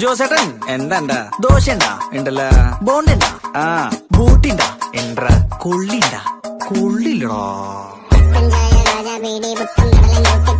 ജോസേട്ടൻ? എന്താ ദോശണ്ടാ ഉണ്ടല്ല. ബോണ്ടണ്ടാ? ആ. ബൂട്ടിണ്ടാ? എൻട്ര കൊള്ളിണ്ടാ? കൊള്ളില്ലടാ. പഞ്ചായ രാജാ പീടി പുത്തൻ കടലൻ